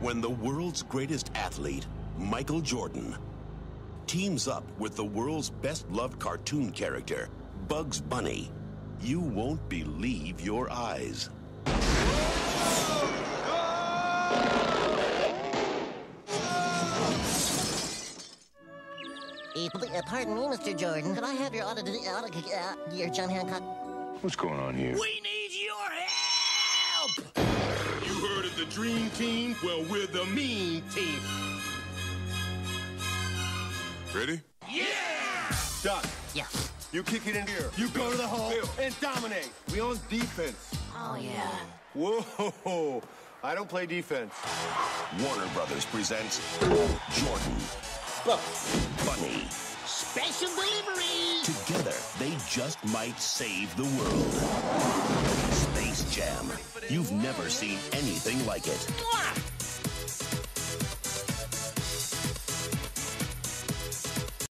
when the world's greatest athlete, Michael Jordan, teams up with the world's best loved cartoon character, Bugs Bunny, you won't believe your eyes. Uh, uh, pardon me, Mr. Jordan. Could I have your auto, auto uh, your John Hancock? What's going on here? We need Dream Team? Well, we're the Mean Team. Ready? Yeah! Doc, Yeah. you kick it in here. You go to the hole and dominate. We on defense. Oh, yeah. Whoa! I don't play defense. Warner Brothers presents Jordan, Bugs. Bunny. Special delivery! Together, they just might save the world. Jam. You've never seen anything like it.